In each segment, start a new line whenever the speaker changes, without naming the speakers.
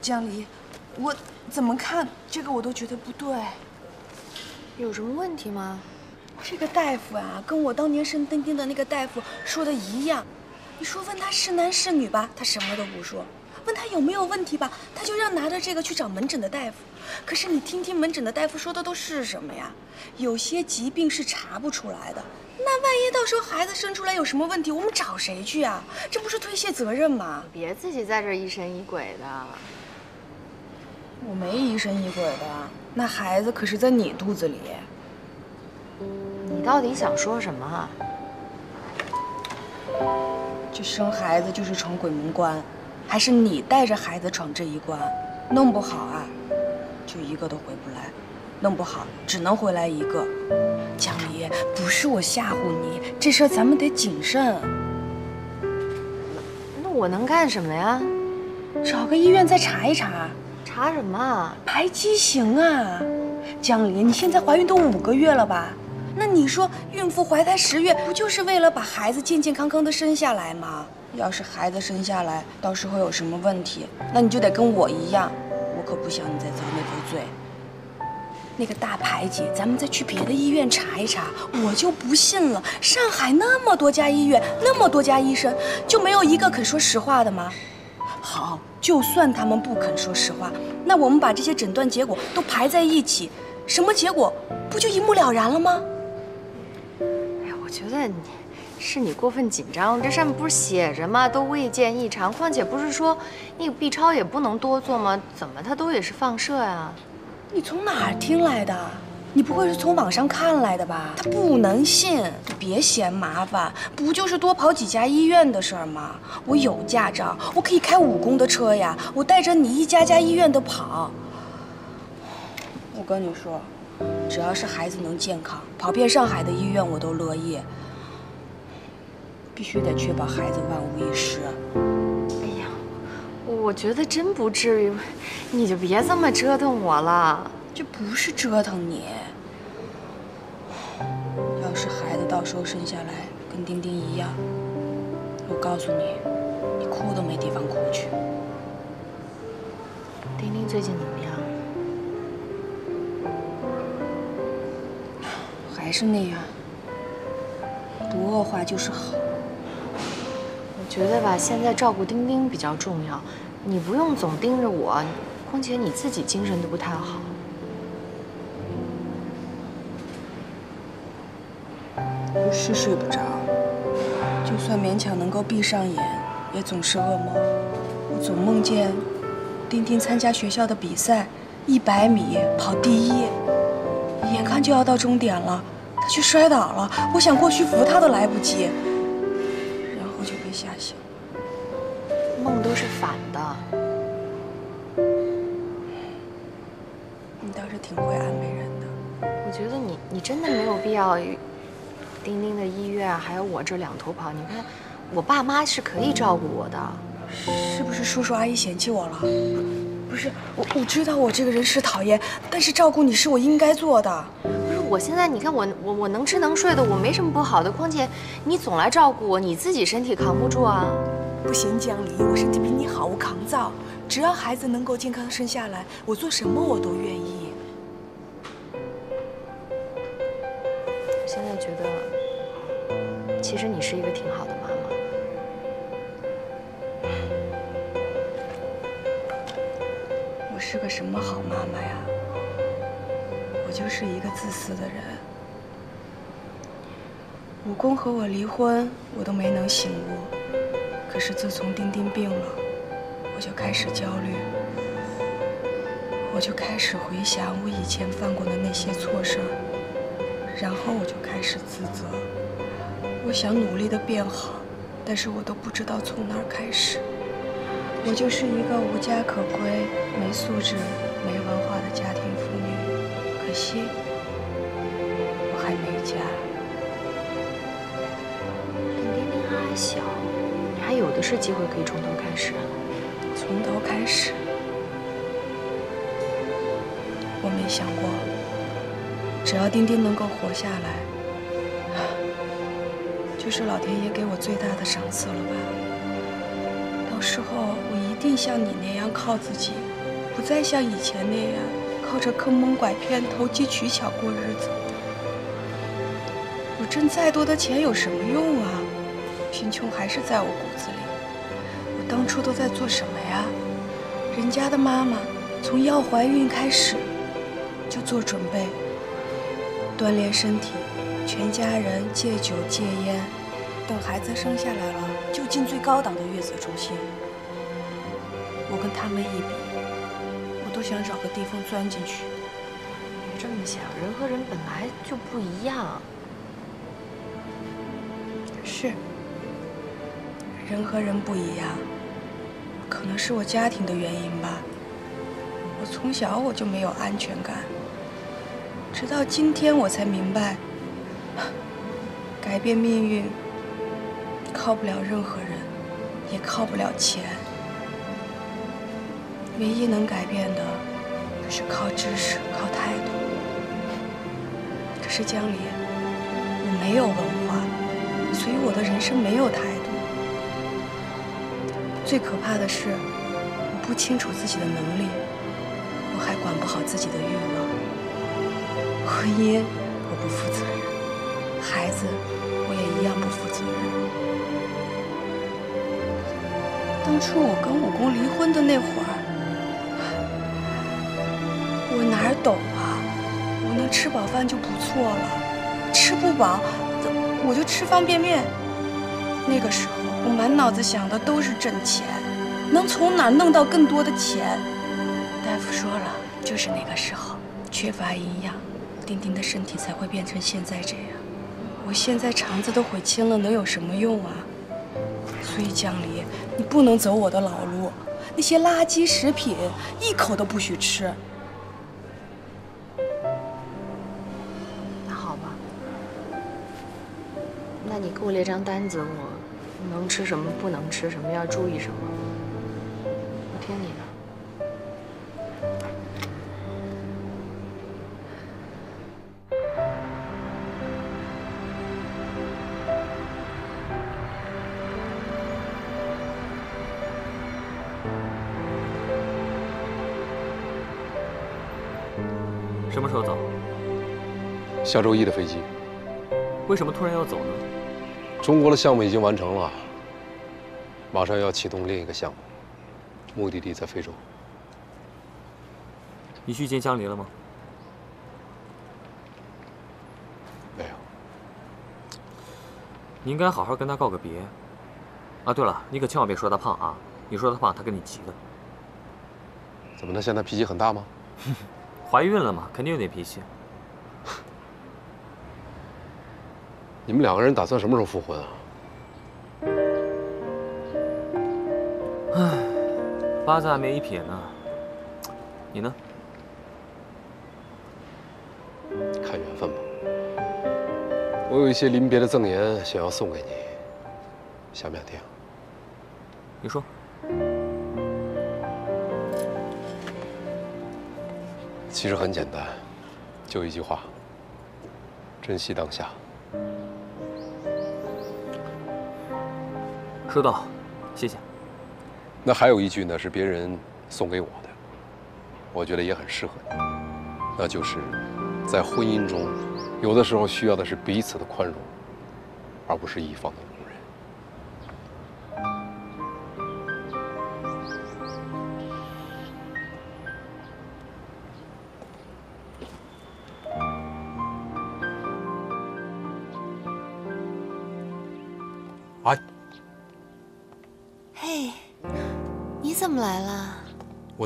江离，我怎么看这个我都觉得不对。
有什么问题吗？
这个大夫啊，跟我当年生丁丁的那个大夫说的一样。你说问他是男是女吧，他什么都不说；问他有没有问题吧，他就让拿着这个去找门诊的大夫。可是你听听门诊的大夫说的都是什么呀？有些疾病是查不出来的。那万一到时候孩子生出来有什么问题，我们找谁去啊？这不是推卸责任吗？
别自己在这疑神疑鬼的。
我没疑神疑鬼的，那孩子可是在你肚子里。
你到底想说什么？
这生孩子就是闯鬼门关，还是你带着孩子闯这一关？弄不好啊，就一个都回不来；弄不好，只能回来一个。江离，不是我吓唬你，这事儿咱们得谨慎。
那我能干什么呀？
找个医院再查一查。
查什么？
排畸形啊！江离，你现在怀孕都五个月了吧？那你说，孕妇怀胎十月，不就是为了把孩子健健康康的生下来吗？要是孩子生下来，到时候有什么问题，那你就得跟我一样。我可不想你再遭那份罪。那个大排挤，咱们再去别的医院查一查。我就不信了，上海那么多家医院，那么多家医生，就没有一个肯说实话的吗？好，就算他们不肯说实话，那我们把这些诊断结果都排在一起，什么结果不就一目了然了吗？
哎呀我觉得你是你过分紧张，这上面不是写着吗？都未见异常。况且不是说那个 B 超也不能多做吗？怎么它都也是放射呀？
你从哪儿听来的？你不会是从网上看来的吧？他不能信，你别嫌麻烦，不就是多跑几家医院的事儿吗？我有驾照，我可以开五公的车呀，我带着你一家家医院的跑。我跟你说。只要是孩子能健康，跑遍上海的医院我都乐意。必须得确保孩子万无一失。
哎呀，我觉得真不至于，你就别这么折腾我了。
这不是折腾你。要是孩子到时候生下来跟丁丁一样，我告诉你，你哭都没地方哭去。
丁丁最近怎么样？
还是那样，不恶化就是好。
觉得吧，现在照顾丁丁比较重要，你不用总盯着我，况且你自己精神都不太好。
不是睡不着，就算勉强能够闭上眼，也总是噩梦。我总梦见丁丁参加学校的比赛，一百米跑第一，眼看就要到终点了。他却摔倒了，我想过去扶他都来不及，
还有我这两头跑。你看，我爸妈是可以照顾我的。
是不是叔叔阿姨嫌弃我了？不是，我我知道我这个人是讨厌，但是照顾你是我应该做的。
不是我现在你看我我我能吃能睡的，我没什么不好的。况且你总来照顾我，你自己身体扛不住啊。
不行，江离，我身体比你好，我扛造。只要孩子能够健康生下来，我做什么我都愿意。
其实你是一个挺好的妈妈。
我是个什么好妈妈呀？我就是一个自私的人。武功和我离婚，我都没能醒悟。可是自从丁丁病了，我就开始焦虑，我就开始回想我以前犯过的那些错事儿，然后我就开始自责。我想努力的变好，但是我都不知道从哪儿开始。我就是一个无家可归、没素质、没文化的家庭妇女。可惜，我还没嫁。
丁丁还小，你还有的是机会可以从头开始。
从头开始，我没想过，只要丁丁能够活下来，就就是老天爷给我最大的赏赐了吧。到时候我一定像你那样靠自己，不再像以前那样靠着坑蒙拐骗、投机取巧过日子。我挣再多的钱有什么用啊？贫穷还是在我骨子里。我当初都在做什么呀？人家的妈妈从要怀孕开始就做准备，锻炼身体，全家人戒酒戒烟，等孩子生下来了就进最高档的月子中心。我跟他们一比，我都想找个地缝钻进去。
别这么想，人和人本来就不一样。
是，人和人不一样，可能是我家庭的原因吧。我从小我就没有安全感，直到今天我才明白，改变命运靠不了任何人，也靠不了钱。唯一能改变的，是靠知识，靠态度。可是江离，我没有文化。所以我的人生没有态度。最可怕的是，我不清楚自己的能力，我还管不好自己的欲望。婚姻我不负责任，孩子我也一样不负责任。当初我跟武功离婚的那会儿，我哪儿懂啊？我能吃饱饭就不错了，吃不饱。我就吃方便面。那个时候，我满脑子想的都是挣钱，能从哪儿弄到更多的钱？大夫说了，就是那个时候缺乏营养，丁丁的身体才会变成现在这样。我现在肠子都悔青了，能有什么用啊？所以江离，你不能走我的老路，那些垃圾食品一口都不许吃。
那好吧，那你给我列张单子，我能吃什么，不能吃什么，要注意什么？我听你的。
什么时候走？
下周一的飞机。
为什么突然要走呢？
中国的项目已经完成了，马上要启动另一个项目，目的地在非洲。
你去见江离了吗？
没有。
你应该好好跟他告个别。啊，对了，你可千万别说他胖啊！你说他胖，他跟你急的。
怎么，他现在脾气很大吗？
怀孕了嘛，肯定有点脾气。
你们两个人打算什么时候复婚啊？
唉，八字还没一撇呢。你呢？
看缘分吧。我有一些临别的赠言想要送给你，想不想听？
你说。
其实很简单，就一句话：珍惜当下。
收到，谢谢。
那还有一句呢，是别人送给我的，我觉得也很适合你。那就是在婚姻中，有的时候需要的是彼此的宽容，而不是一方的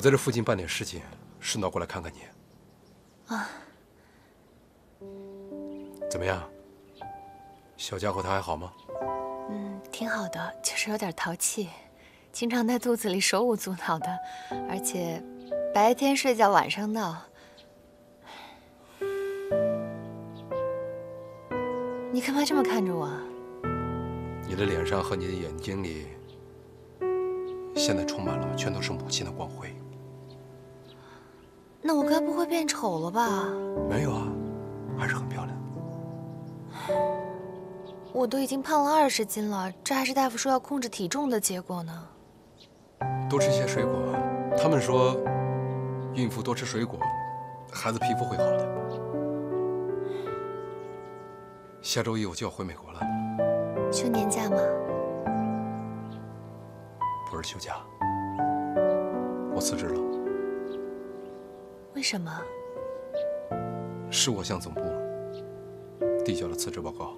我在这附近办点事情，顺道过来看看你。啊，怎么样？小家伙他还好吗？
嗯，挺好的，就是有点淘气，经常在肚子里手舞足蹈的，而且白天睡觉，晚上闹。你干嘛这么看着我？
你的脸上和你的眼睛里。现在充满了，全都是母亲的光辉。
那我该不会变丑了吧？
没有啊，还是很漂亮。
我都已经胖了二十斤了，这还是大夫说要控制体重的结果呢。
多吃些水果，他们说，孕妇多吃水果，孩子皮肤会好的。下周一我就要回美国了，
休年假吗？
不是休假，我辞职了。
为什么？
是我向总部递交了辞职报告。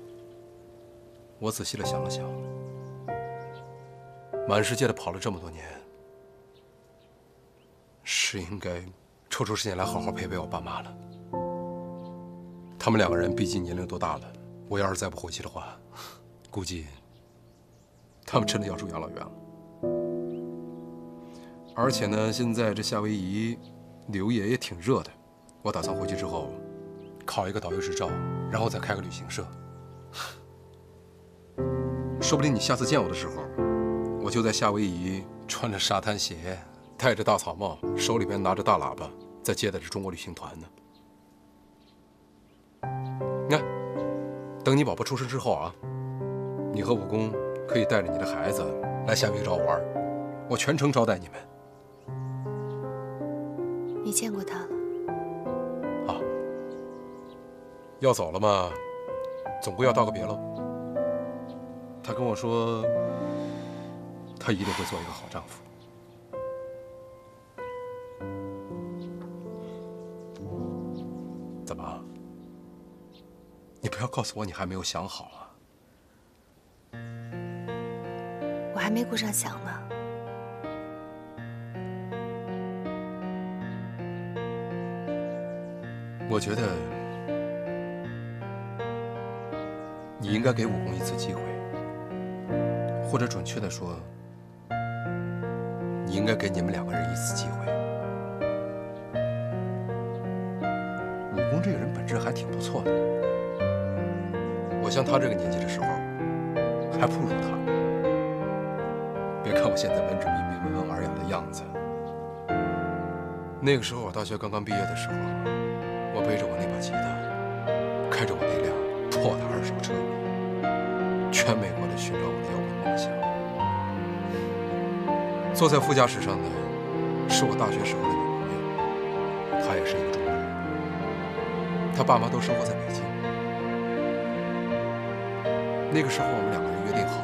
我仔细的想了想，满世界的跑了这么多年，是应该抽出时间来好好陪陪我爸妈了。他们两个人毕竟年龄都大了，我要是再不回去的话，估计他们真的要住养老院了。而且呢，现在这夏威夷柳叶也挺热的，我打算回去之后考一个导游执照，然后再开个旅行社。说不定你下次见我的时候，我就在夏威夷穿着沙滩鞋，戴着大草帽，手里边拿着大喇叭，在接待着中国旅行团呢。你看，等你宝宝出生之后啊，你和武功可以带着你的孩子来夏威夷找我玩，我全程招待你们。
你见过他了？
啊，要走了嘛，总归要道个别喽。他跟我说，他一定会做一个好丈夫。怎么？你不要告诉我你还没有想好啊？
我还没顾上想呢。
我觉得你应该给武功一次机会。或者准确的说，你应该给你们两个人一次机会。武功这个人本质还挺不错的，我像他这个年纪的时候，还不如他。别看我现在文质彬彬、温文尔雅的样子，那个时候我大学刚刚毕业的时候，我背着我那把吉他，开着我那辆破的二手车，全美国的寻找我的摇滚。梦想。坐在副驾驶上的是我大学时候的女朋友，她也是一个中国人，她爸妈都生活在北京。那个时候我们两个人约定好，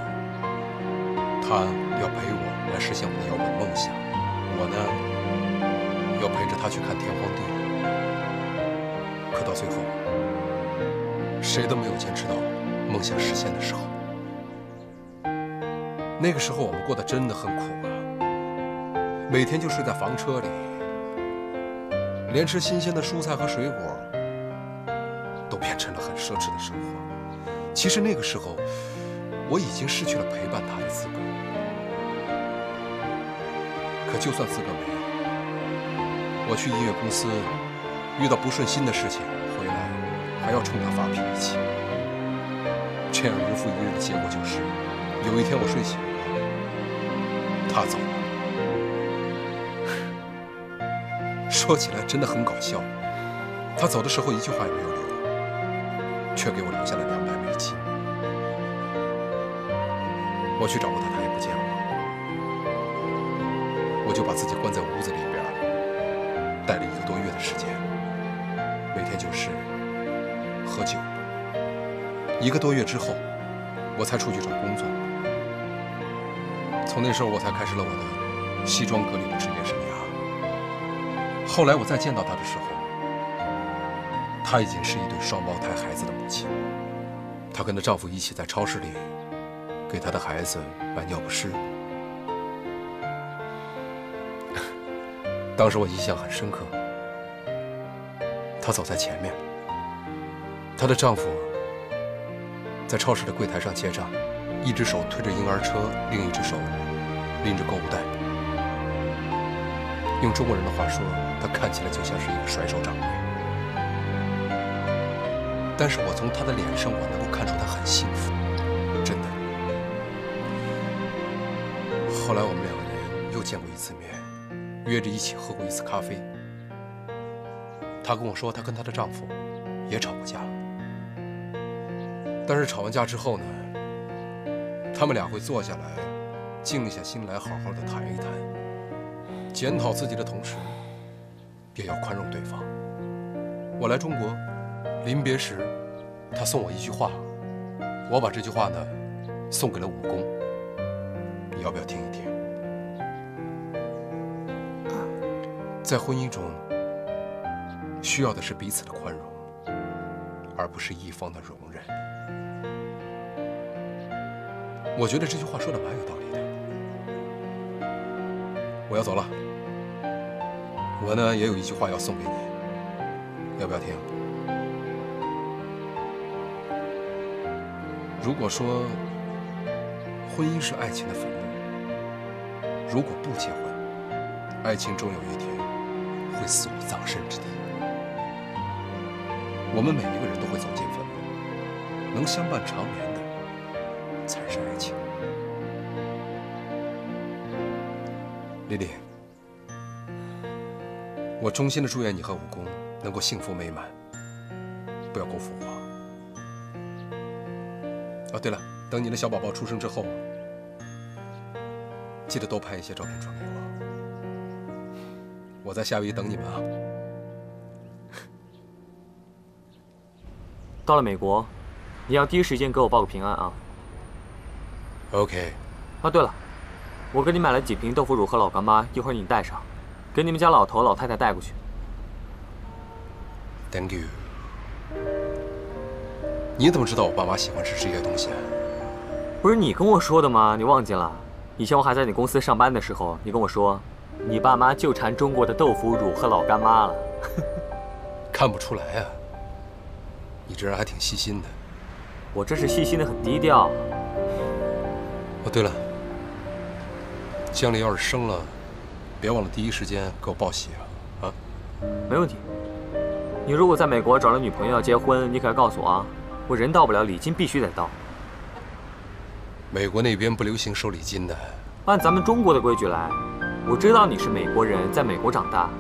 她要陪我来实现我的摇滚梦想，我呢要陪着她去看天荒地老。可到最后，谁都没有坚持到梦想实现的时候。那个时候我们过得真的很苦啊，每天就睡在房车里，连吃新鲜的蔬菜和水果都变成了很奢侈的生活。其实那个时候，我已经失去了陪伴他的资格。可就算资格没有，我去音乐公司遇到不顺心的事情，回来还要冲他发脾气。这样日复一日的结果就是，有一天我睡醒了。他走了，说起来真的很搞笑。他走的时候一句话也没有留，却给我留下了两百美金。我去找过他，他也不见我，我就把自己关在屋子里边，待了一个多月的时间，每天就是喝酒。一个多月之后，我才出去找工作。从那时候我才开始了我的西装革履的职业生涯。后来我再见到她的时候，她已经是一对双胞胎孩子的母亲。她跟她丈夫一起在超市里给她的孩子买尿不湿。当时我印象很深刻。她走在前面，她的丈夫在超市的柜台上结账。一只手推着婴儿车，另一只手拎着购物袋。用中国人的话说，他看起来就像是一个甩手掌柜。但是我从他的脸上，我能够看出他很幸福，真的。后来我们两个人又见过一次面，约着一起喝过一次咖啡。她跟我说，她跟她的丈夫也吵过架，但是吵完架之后呢？他们俩会坐下来，静下心来，好好的谈一谈，检讨自己的同时，也要宽容对方。我来中国，临别时，他送我一句话，我把这句话呢，送给了武功。你要不要听一听？在婚姻中，需要的是彼此的宽容，而不是一方的容忍。我觉得这句话说的蛮有道理的。我要走了，我呢也有一句话要送给你，要不要听？如果说婚姻是爱情的坟墓，如果不结婚，爱情终有一天会死无葬身之地。我们每一个人都会走进坟墓，能相伴长眠的才是爱情。丽丽，我衷心的祝愿你和武功能够幸福美满，不要辜负我。哦，对了，等你的小宝宝出生之后，记得多拍一些照片传给我。我在夏威夷等你们啊。
到了美国，你要第一时间给我报个平安啊
！OK，
啊，对了，我给你买了几瓶豆腐乳和老干妈，一会儿你带上，给你们家老头老太太带过去。
Thank you。你怎么知道我爸妈喜欢吃这些东西啊？
不是你跟我说的吗？你忘记了？以前我还在你公司上班的时候，你跟我说，你爸妈就馋中国的豆腐乳和老干妈了。
看不出来啊，你这人还挺细心的。
我这是细心的很低调。
哦，对了，江离要是生了，别忘了第一时间给我报喜啊！啊，
没问题。你如果在美国找了女朋友要结婚，你可要告诉我啊，我人到不了，礼金必须得到。
美国那边不流行收礼金的。
按咱们中国的规矩来，我知道你是美国人，在美国长大，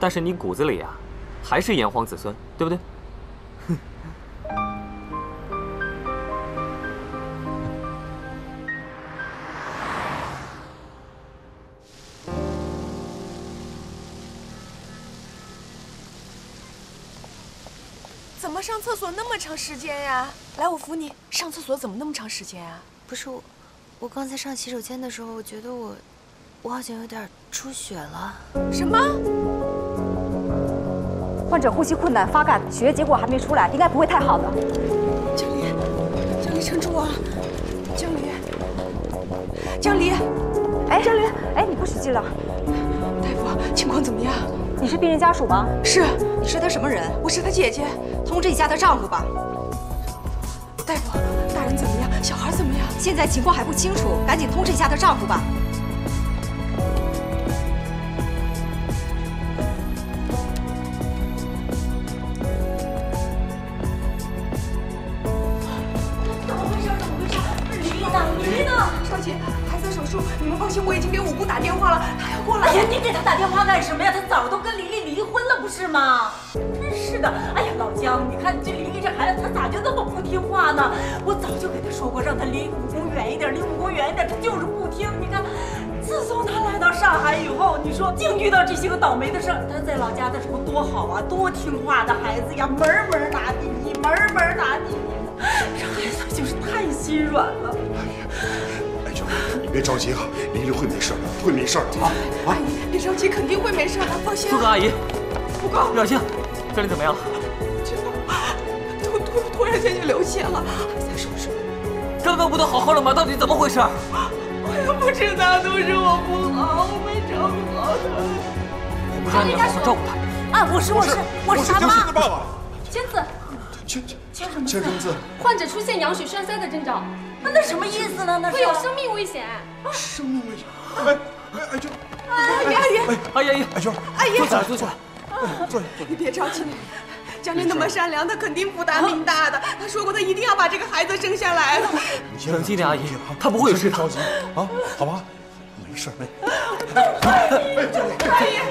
但是你骨子里啊、还是炎黄子孙，对不对？
怎么上厕所那么长时间呀？来，我扶你。上厕所怎么那么长时间啊？
不是我，我刚才上洗手间的时候，我觉得我，我好像有点出血了。
什么？
患者呼吸困难、发干，血液结果还没出来，应该不会太好的。
江离，江离，撑住啊！江离，江离，
哎，江离，哎，你不许进了。
大夫，情况怎么样？
你是病人家属吗？
是，
你是他什么人？
我是他姐姐。
通知一下她丈夫吧。
大夫，大人怎么样？小孩怎么样？
现在情况还不清楚，赶紧通知一下她丈夫吧。
上海以后，你说净遇到这些个倒霉的事儿。他在老家的时候多好啊，多听话的孩子呀，门门打第一，门门打第一。这孩子就是太心软了。
哎舅，你别着急哈，黎黎会没事的，会没事的啊啊！
阿姨，别着急，肯定会没事的，放心。
住口，阿姨！
不够，
表情，这里怎么样？
这个突突突然间就流血了，还在手术。
刚刚不都好好的吗？到底怎么回事？
不知道，都是我不好，我没照顾好他。
我不让你好好照顾他。
啊，我是我是我是他妈
的。爸爸，
签字，
签签签什么字？
患者出现羊水栓塞的征兆，
那那什么意思呢？那是
会有生命危险。
生命危险！哎哎哎舅，
阿姨，阿姨，
阿姨，阿姨，
哎舅，
阿姨，
坐起来，坐下。
坐下。
你别着急。江林那么善良，他肯定福大命大的。他说过，他一定要把这个孩子生下来的。
你先
冷静点阿姨他不会有事的
别着急啊，好吧？没事没。
阿姨，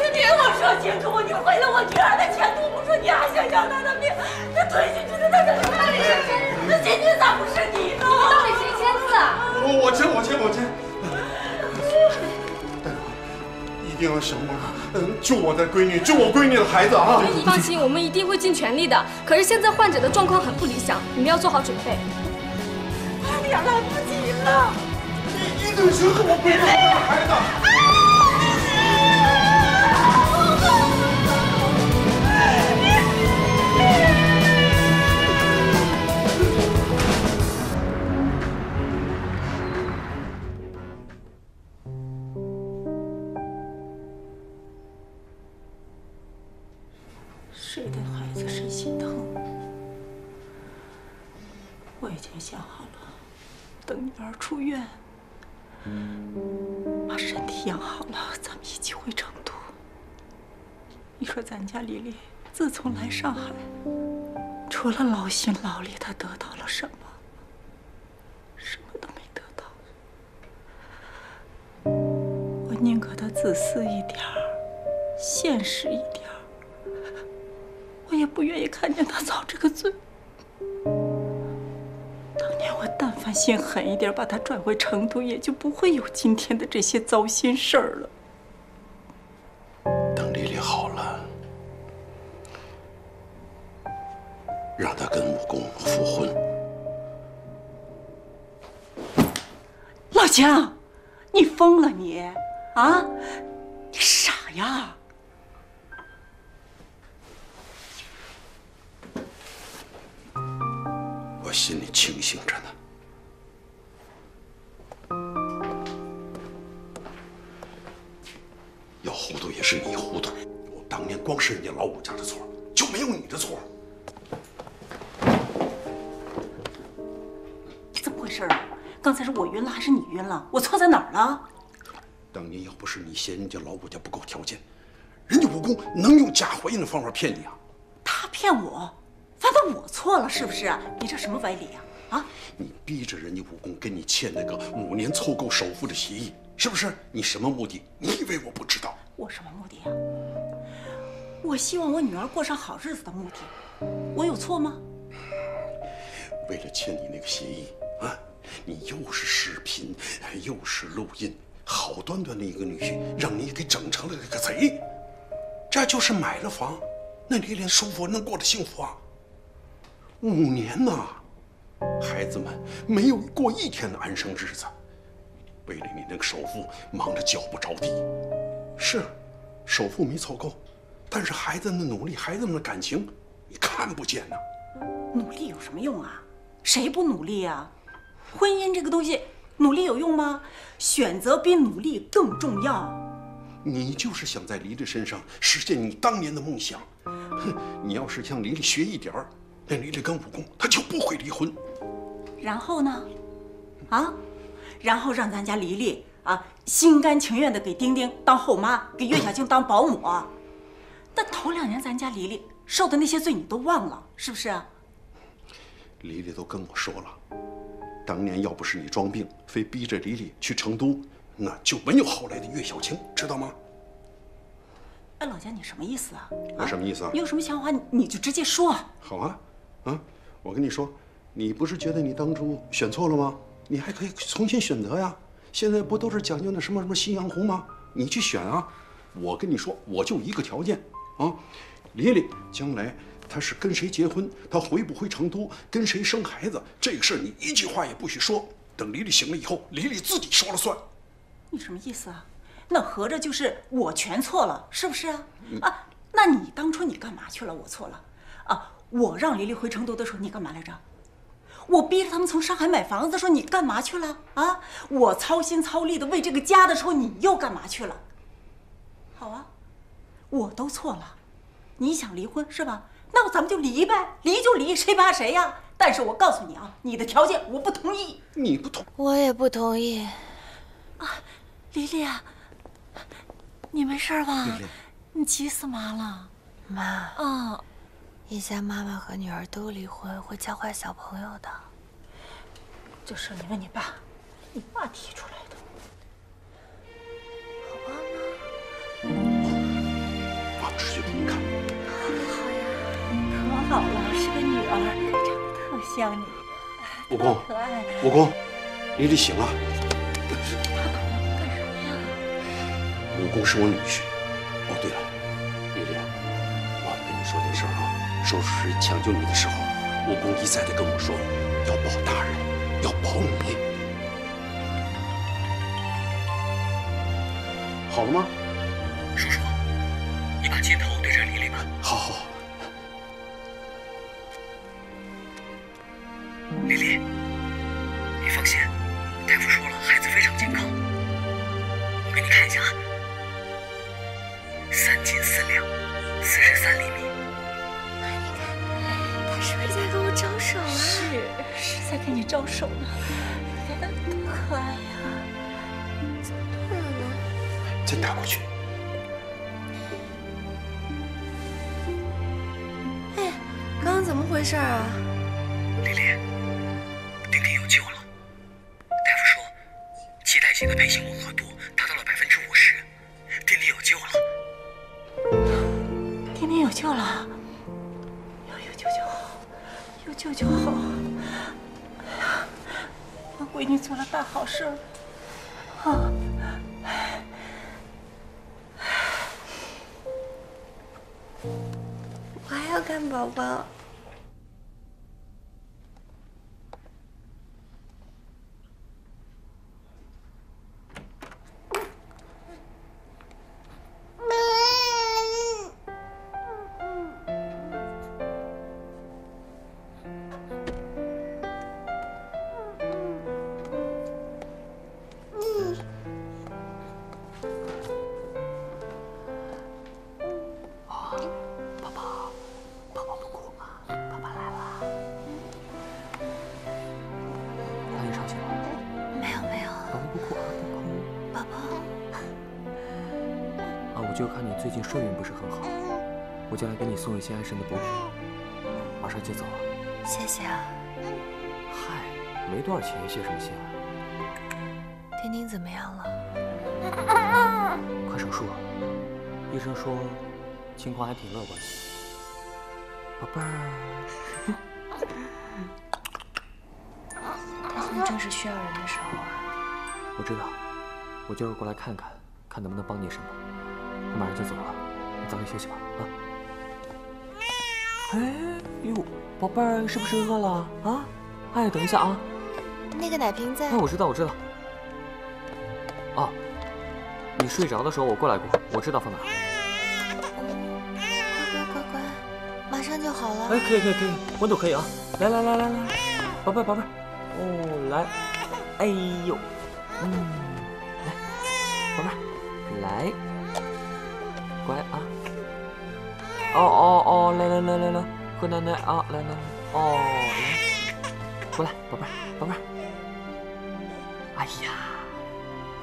你别跟我说清楚，你毁了我女儿的前途，不说你还想要她的命，那推进去的那是哪里人？那进去咋不是你呢？
到底谁签字啊？
了什么？嗯，救我的闺女，救我闺女的孩子啊！
你放心，我们一定会尽全力的。可是现在患者的状况很不理想，你们要做好准备。
快点，来不及了！
你一定是我闺女的孩子。
上海，除了劳心劳力，他得到了什么？什么都没得到。我宁可他自私一点儿，现实一点儿。我也不愿意看见他遭这个罪。当年我但凡心狠一点，把他拽回成都，也就不会有今天的这些糟心事儿了。
让他跟武功复婚。
老姜，你疯了你啊？你傻呀？
我心里清醒着呢。要糊涂也是你糊涂，我当年光是人家老五家的错，就没有你的错。
事啊？刚才是我晕了还是你晕了？我错在哪儿了？
当年要不是你嫌人家老武家不够条件，人家武功能用假怀孕的方法骗你啊？
他骗我，反倒我错了，是不是？你这什么歪理呀？啊！
你逼着人家武功跟你签那个五年凑够首付的协议，是不是？你什么目的？你以为我不知道？
我什么目的呀？我希望我女儿过上好日子的目的，我有错吗？
为了签你那个协议啊，你又是视频，又是录音，好端端的一个女婿，让你给整成了个贼。这就是买了房，那丽莲舒服能过得幸福啊？五年呐，孩子们没有过一天的安生日子，为了你那个首付忙得脚不着地。是，首付没凑够，但是孩子们的努力，孩子们的感情，你看不见呐。
努力有什么用啊？谁不努力呀？婚姻这个东西，努力有用吗？选择比努力更重要。
你就是想在黎黎身上实现你当年的梦想。哼，你要是向黎黎学一点儿，那黎黎跟武功他就不会离婚。
然后呢？啊？然后让咱家黎黎啊心甘情愿的给丁丁当后妈，给岳小静当保姆。那头两年咱家黎黎受的那些罪你都忘了，是不是？
黎黎都跟我说了，当年要不是你装病，非逼着李李去成都，那就没有后来的岳小青，知道吗？
哎，老姜，你什么意思啊？
我什么意思啊？
你有什么想法，你你就直接说。
好啊，啊，我跟你说，你不是觉得你当初选错了吗？你还可以重新选择呀。现在不都是讲究那什么什么夕阳红吗？你去选啊。我跟你说，我就一个条件啊，李李将来她是跟谁结婚，他回不回成都，跟谁生孩子，这个事儿你一句话也不许说。等李丽醒了以后，李丽自己说了算。
你什么意思啊？那合着就是我全错了，是不是啊？啊，那你当初你干嘛去了？我错了，啊，我让黎黎回成都的时候，你干嘛来着？我逼着他们从上海买房子的时候，你干嘛去了？啊，我操心操力的为这个家的时候，你又干嘛去了？好啊，我都错了，你想离婚是吧？那咱们就离呗，离就离，谁怕谁呀？但是我告诉你啊，你的条件我不同意。
你不同，
我也不同意。
啊，黎黎啊，你没事吧？
丽丽
你急死妈了。
妈，
啊，
一家妈妈和女儿都离婚，会教坏小朋友的。
这事你问你爸，你爸提出来的。
爸出去给你看。
可好了，是个女儿，长得特像你，
武功，
可爱。
武功，丽丽醒了。
干什么呀？
武功是我女婿。哦，对了，丽丽，忘了跟你说件事啊。手术室抢救你的时候，武功一再的跟我说，要保大人，要保你。好了吗？
我
还要看宝宝。
些安神的补品，马上就走了。
谢谢啊。
嗨，没多少钱，谢什么谢啊？
丁丁怎么样了？
快手术了，医生说情况还挺乐观的。宝贝儿，
他现在正是需要人的时候啊。
我知道，我就是过来看看，看能不能帮你什么。我马上就走了，你早点休息吧，啊。哎呦，宝贝儿是不是饿了啊？哎，等一下啊。
那个奶瓶在
哎，。我知道，我知道。哦，你睡着的时候我过来过，我知道放哪儿。
乖乖乖乖，马上就好了。
哎，可以可以可以，温度可以啊。来来来来来，宝贝儿宝贝儿，哦来，哎呦，嗯，哦哦哦，来来来来来，喝奶奶啊，来来来，哦来，过来，宝贝儿宝贝儿。哎呀，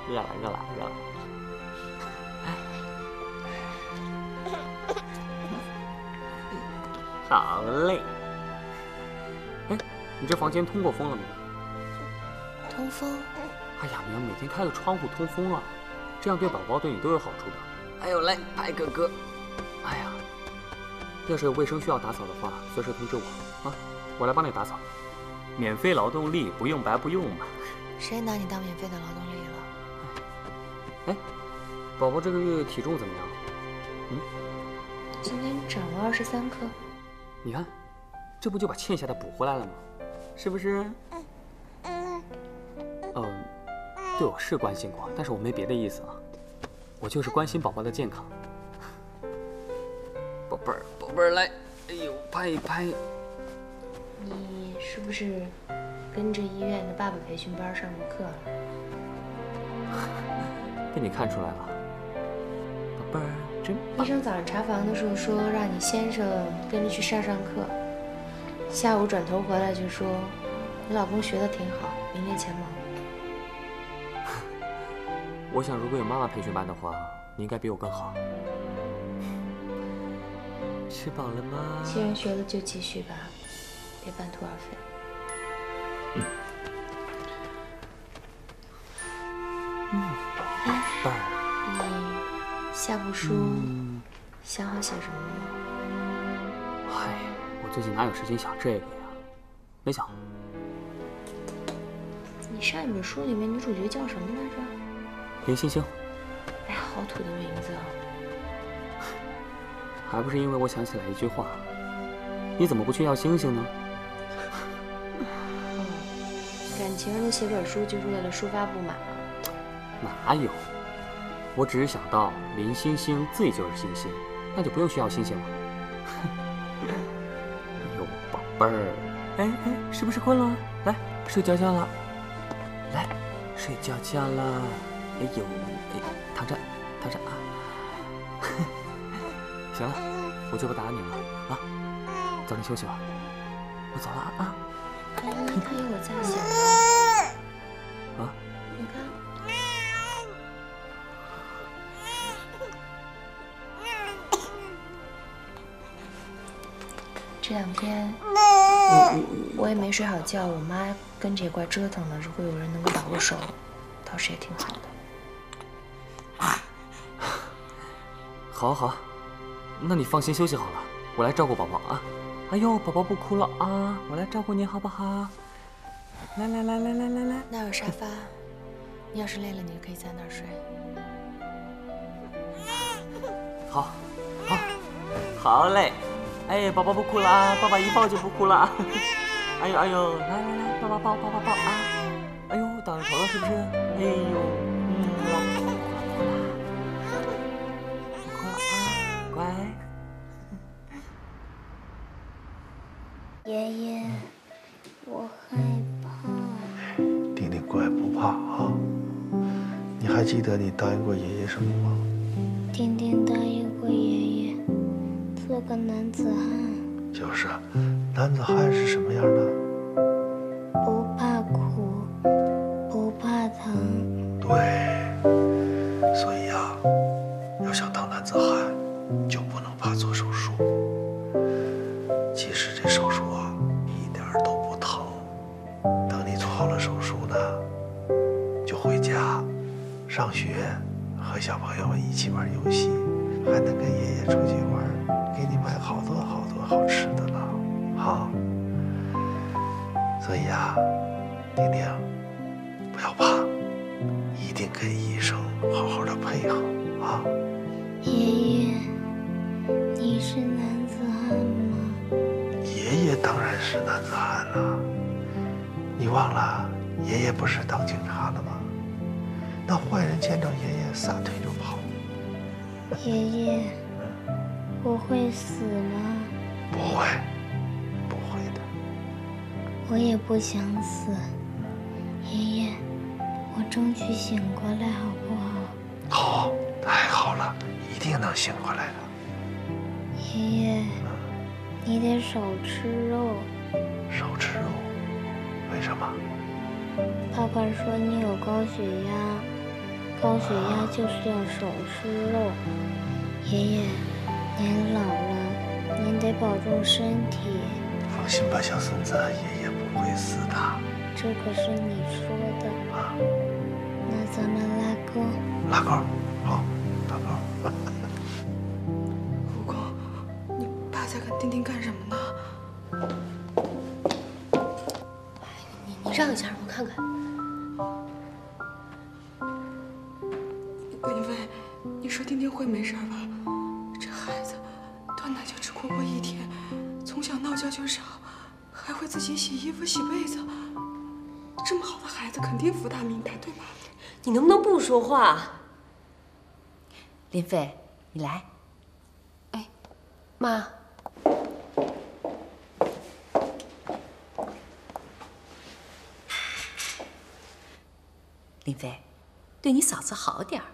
饿了饿了饿了。好嘞。哎，你这房间通过风了没？
通风，
哎呀，你要每天开个窗户通风啊，这样对宝宝对你都有好处的。还有，来，白哥哥。要是有卫生需要打扫的话，随时通知我啊，我来帮你打扫。免费劳动力，不用白不用嘛。
谁拿你当免费的劳动力了？
哎，宝宝这个月体重怎么样？
嗯今天长了二十三克。
你看，这不就把欠下的补回来了吗？是不是？嗯，对我是关心过，但是我没别的意思啊，我就是关心宝宝的健康。宝贝儿，宝贝儿来，哎呦，拍一拍。
你是不是跟着医院的爸爸培训班上过课了？
被你看出来了，宝贝儿真
医。生早上查房的时候说让你先生跟着去上上课，下午转头回来就说你老公学的挺好，名列前茅。
我想如果有妈妈培训班的话，你应该比我更好。吃饱了吗？
既然学了就继续吧，别半途而废。
宝贝儿，
你下部书
嗯，
想好写什么了吗？
嗨，我最近哪有时间想这个呀？没想。
你上一本书里面女主角叫什么来着？
林星星，
哎呀，好土的名字啊！
还不是因为我想起来一句话，你怎么不去要星星呢？
感情人写本书就是为了抒发不满啊？
哪有？我只是想到林星星自己就是星星，那就不用需要星星了。哎呦，宝贝儿，哎哎，是不是困了？来睡觉觉了，来睡觉觉了。哎呦，哎，躺着，躺着啊。行了，我就不打你了啊，早点休息吧。我走了啊。
万一他有我在想
啊？
你看。这两天我也没睡好觉，我妈跟着也怪折腾的。如果有人能够把我手，倒是也挺好的。
好，好，那你放心休息好了，我来照顾宝宝啊。哎呦，宝宝不哭了啊，我来照顾你好不好？来来来来来来来，
那有沙发，你要是累了，你就可以在那儿睡。
好，好，好嘞。哎，宝宝不哭了啊，爸爸一抱就不哭了。哎呦哎呦，来来来，爸爸抱抱抱抱啊！哎呦，挡着头了是不是？哎呦，
爷爷，我害怕。
丁丁乖，不怕啊。你还记得你答应过爷爷什么吗？
丁丁答应过爷爷。做个男子汉，
就是男子汉是什么样的？
不怕苦，不怕疼。
对，所以啊，要想当男子汉，就不能怕做手术。上学，和小朋友们一起玩游戏，还能跟爷爷出去玩。给你买好多好多好吃的呢，好。所以啊，丁丁，不要怕，一定跟医生好好的配合啊。
爷爷，你是男子汉吗？
爷爷当然是男子汉了。你忘了，爷爷不是当警察的吗？那坏人见着爷爷，撒腿就跑。
爷爷。我会死吗？
不会，不会的。
我也不想死，爷爷，我争取醒过来好不好？
好，太好了，一定能醒过来的。
爷爷，你得少吃肉。
少吃肉？为什么？
爸爸说你有高血压，高血压就是要少吃肉。爷爷。您老了，您得保重身体。
放心吧，小孙子，爷爷不会死的。
这可是你说的啊。那咱们拉钩。
拉钩，好，拉钩。
悟空，你爸在跟丁丁干什么呢？
你你让一下，
奶就只哭过一天，从小闹觉就少，还会自己洗衣服、洗被子。这么好的孩子，肯定福大命大，对吧？
你能不能不说话？林飞，你来。
哎，妈。
林飞，对你嫂子好点儿。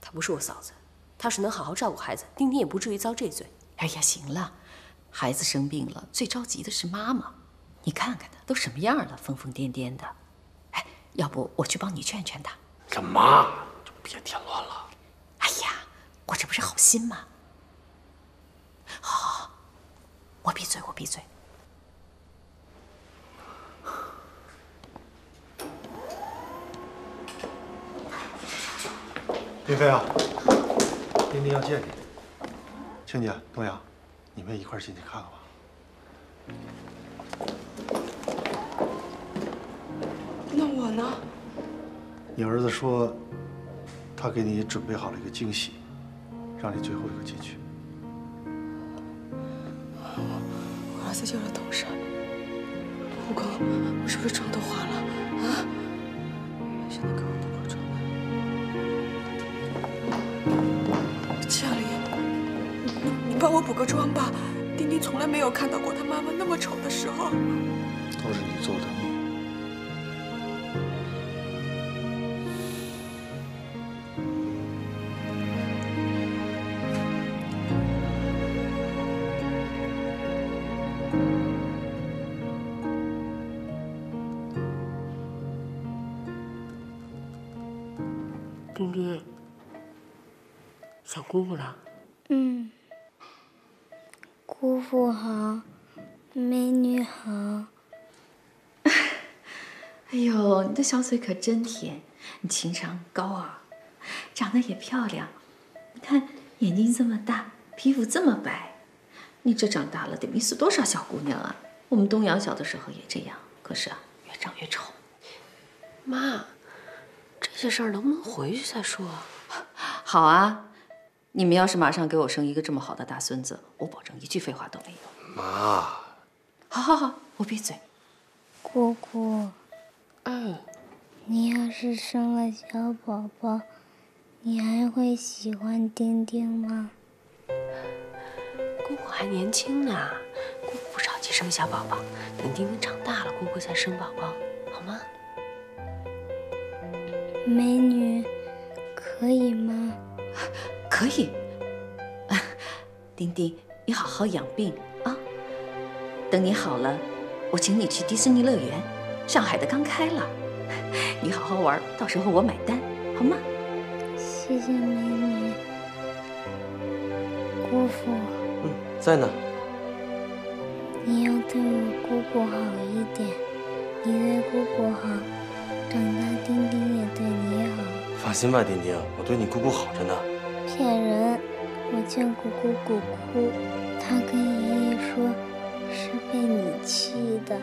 她不是我嫂子。她要是能好好照顾孩子，丁丁也不至于遭这罪。哎呀，行了，孩子生病了，最着急的是妈妈。你看看他都什么样了，疯疯癫癫的。哎，要不我去帮你劝劝他？
干妈？就别添乱了。
哎呀，我这不是好心吗？好，好，好，我闭嘴，我闭嘴。
林飞啊。丁丁要见你，青姐、东阳，你们一块进去看看
吧。那我呢？
你儿子说，他给你准备好了一个惊喜，让你最后一个进去。
我儿子就是懂事，护工，我是不是妆都花了补个妆吧。丁丁从来没有看到过他妈妈那么丑的时候。
都是你做的。
小嘴可真甜，你情商高啊，长得也漂亮。你看眼睛这么大，皮肤这么白，你这长大了得迷死多少小姑娘啊！我们东阳小的时候也这样，可是啊，越长越丑。
妈，这些事儿能不能回去再说？
好啊，你们要是马上给我生一个这么好的大孙子，我保证一句废话都没有。
妈，
好好好，我闭嘴。
姑姑，
嗯，
你要是生了小宝宝，你还会喜欢丁丁吗？
姑姑还年轻呢，姑姑不着急生小宝宝，等丁丁长大了，姑姑再生宝宝，好吗？
美女，可以吗？
可以。丁丁，你好好养病啊。等你好了，我请你去迪士尼乐园，上海的刚开了，你好好玩，到时候我买单，好吗？
谢谢美女。姑父，
嗯，在呢。
你要对我姑姑好一点，你对姑姑好，长大丁丁也对你好。
放心吧，丁丁，我对你姑姑好着呢。
骗人！我见过姑姑哭，她跟爷爷说是被你气的。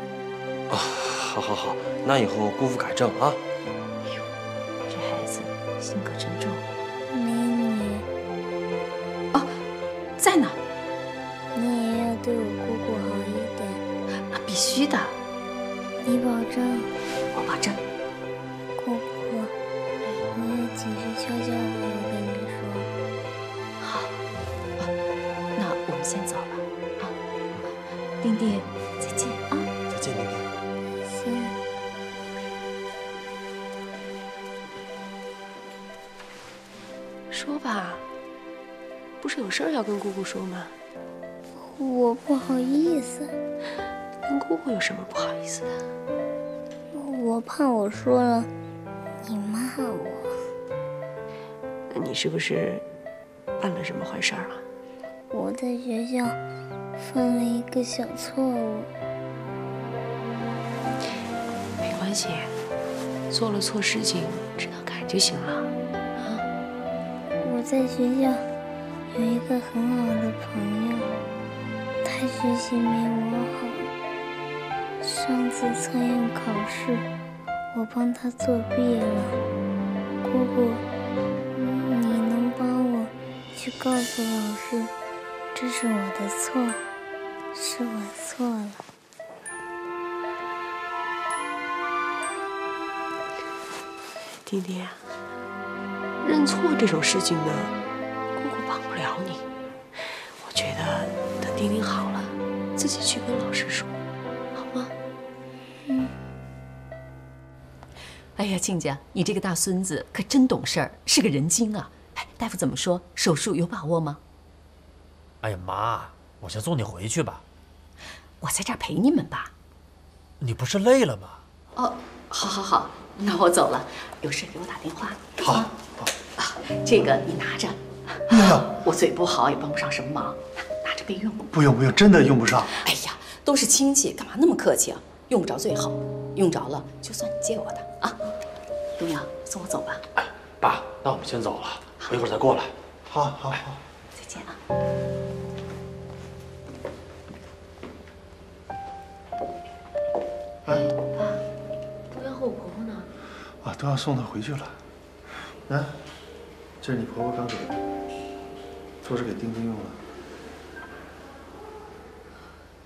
啊，好好好，那以后姑父改正啊。
必须的。
你保证？
我保证。
姑姑，我有几句悄悄话要跟你说。
好，啊，那我们先走了啊。丁丁，再见啊。
再见，丁丁。
行。
说吧，不是有事儿要跟姑姑说吗？有什么不好意思的？
我怕我说了，你骂我。
那你是不是办了什么坏事儿了？
我在学校犯了一个小错误。
没关系，做了错事情知道改就行了。啊，
我在学校有一个很好的朋友，他学习没我好。上次测验考试，我帮他作弊了。姑姑，你能帮我去告诉老师，这是我的错，是我错了。
丁丁，认错这种事情呢，姑姑帮不了你。我觉得等丁丁好了，自己去跟老师说。
哎呀，亲家，你这个大孙子可真懂事儿，是个人精啊！哎，大夫怎么说？手术有把握吗？
哎呀，妈，我先送你回去吧。
我在这儿陪你们吧。
你不是累了吗？
哦，好，好，好，那我走了。有事给我打电话。
好。
啊，这个你拿着。
哎呀，
我嘴不好，也帮不上什么忙，拿着备用。
不用，不用，真的用不上。
哎呀，都是亲戚，干嘛那么客气啊？用不着最好，用着了就算你借我的啊。东阳，送我走吧。
哎，爸，那我们先走了，我一会儿再过来。
好，好，好。
再见啊。
哎，
东阳和我婆婆呢？
啊，都要送她回去了。来，这是你婆婆刚给的，都是给丁丁用的。